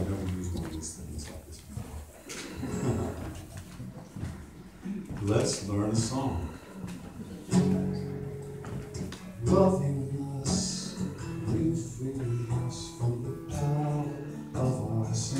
I one of these things like this. Let's learn a song. Loving us, free us from the power of our sin.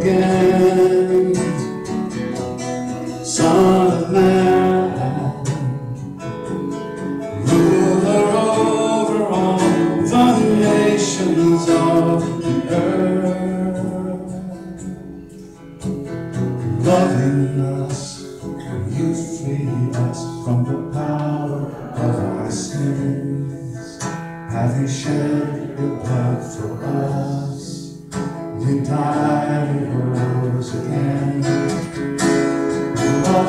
again, Son of Man, ruler over all the nations of the earth, loving us, you free us from the power of our sins, having shed your blood for us.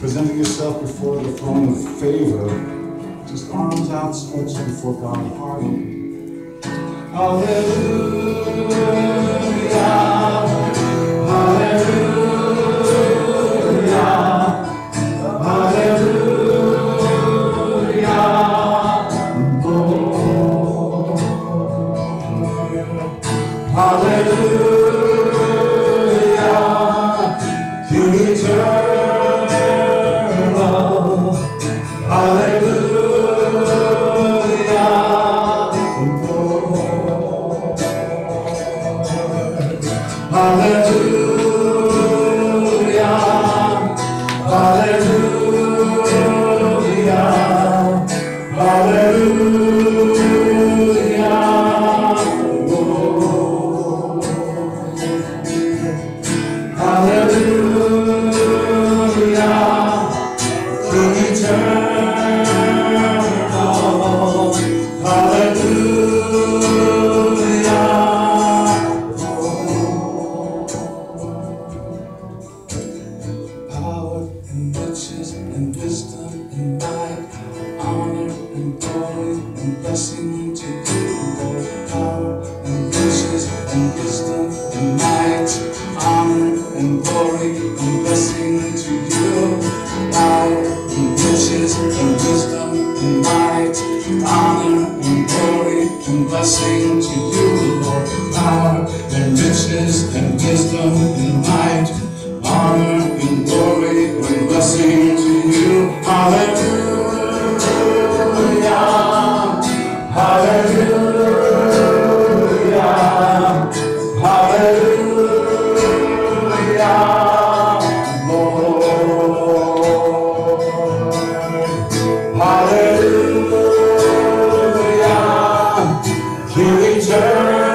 presenting yourself before the throne of favor, just arms outstretched before God, pardon. Hallelujah. I sing to you, Lord, power and riches and wisdom and might, honor and glory and blessing to you. Hallelujah. King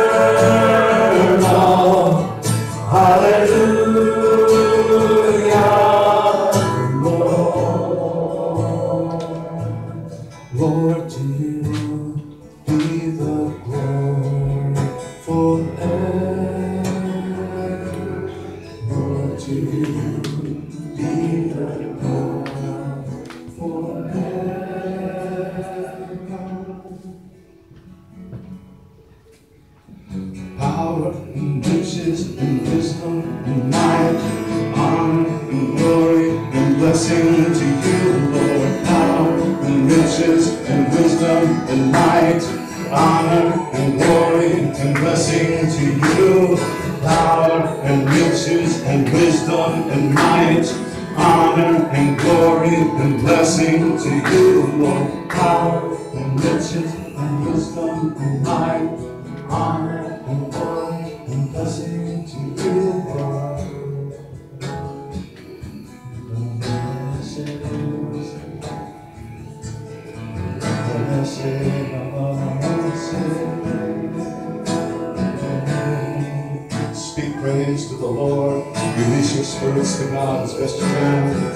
Power and riches and wisdom and might, honor and glory and blessing to you, Lord. Power and riches and wisdom and might, honor and glory and blessing to you. Power and riches and wisdom and might, honor and glory and blessing to you, Lord. Power and riches and wisdom and might, honor praise to the Lord. Release your spirits to God as best you can.